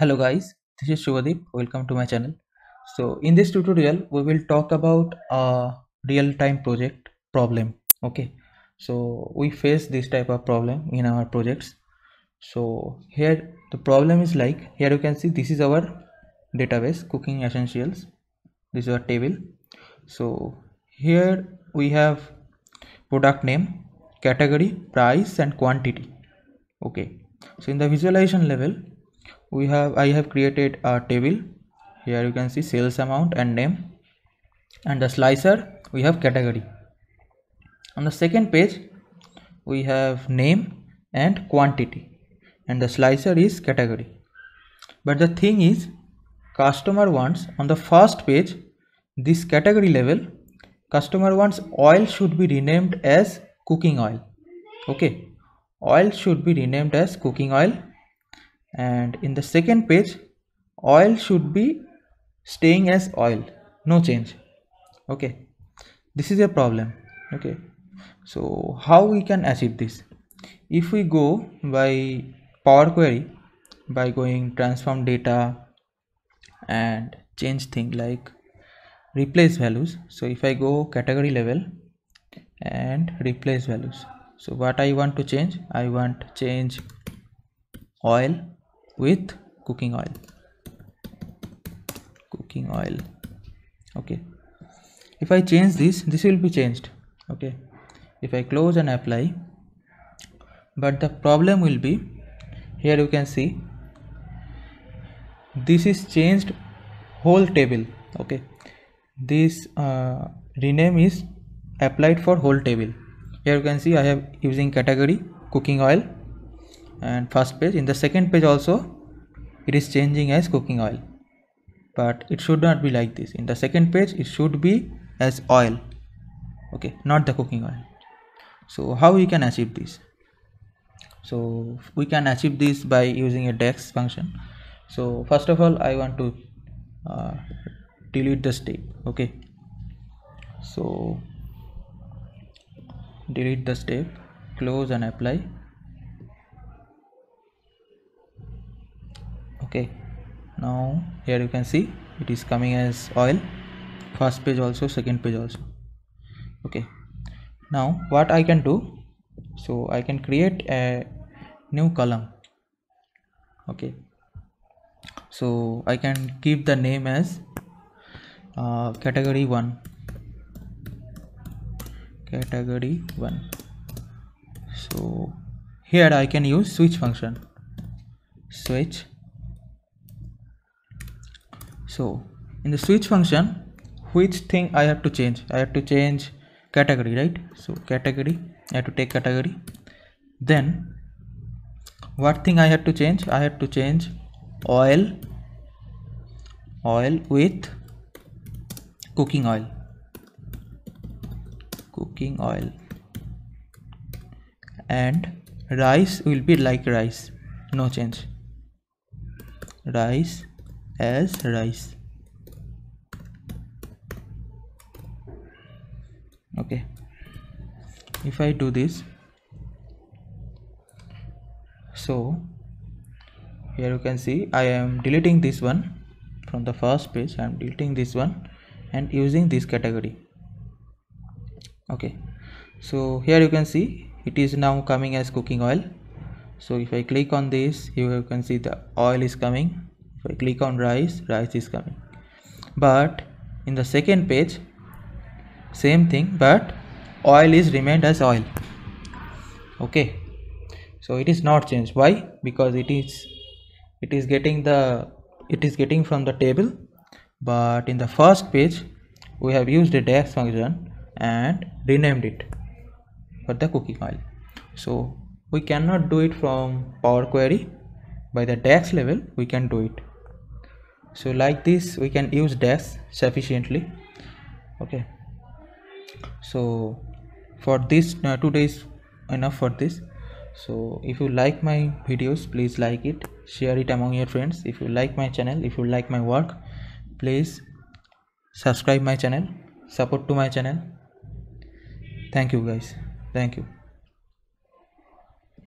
Hello guys, this is Shubhadeep. Welcome to my channel. So in this tutorial, we will talk about a real-time project problem. Okay, so we face this type of problem in our projects. So here the problem is like here you can see this is our database cooking essentials. This is our table. So here we have product name, category, price, and quantity. Okay, so in the visualization level we have i have created a table. Here you can see sales amount and name. And the slicer we have category. On the second page we have name and quantity. And the slicer is category. But the thing is customer wants on the first page this category level customer wants oil should be renamed as cooking oil. Okay. Oil should be renamed as cooking oil and in the second page oil should be staying as oil. No change. Okay. This is a problem. Okay. So how we can achieve this? If we go by power query by going transform data and change thing like replace values. So if i go category level and replace values. So what i want to change? I want change oil with cooking oil. Cooking oil. Okay. If I change this this will be changed. Okay. If I close and apply but the problem will be here you can see this is changed whole table. Okay. This uh, rename is applied for whole table. Here you can see I have using category cooking oil and first page. In the second page also it is changing as cooking oil. But it should not be like this. In the second page it should be as oil. Okay not the cooking oil. So how we can achieve this? So we can achieve this by using a DAX function. So first of all i want to uh, delete the step. Okay. So delete the step. Close and apply okay. Now here you can see it is coming as oil. First page also second page also. Okay. Now what I can do? So I can create a new column. Okay. So I can give the name as uh, category 1 category 1 so here I can use switch function. Switch so in the switch function which thing I have to change? I have to change category right? So category I have to take category. Then what thing I have to change? I have to change oil oil with cooking oil. Cooking oil. And rice will be like rice. No change. Rice as rice. Okay. If I do this so here you can see I am deleting this one from the first page. I am deleting this one and using this category. Okay. So here you can see it is now coming as cooking oil. So if I click on this here you can see the oil is coming if I click on rice rice is coming. But in the second page same thing but oil is remained as oil. Okay. So it is not changed. Why? Because it is it is getting the it is getting from the table. But in the first page we have used a DAX function and renamed it for the cooking oil. So we cannot do it from power query. By the DAX level we can do it so like this we can use DAX sufficiently. Okay. So for this uh, two days enough for this. So if you like my videos please like it. Share it among your friends. If you like my channel if you like my work please subscribe my channel. Support to my channel. Thank you guys. Thank you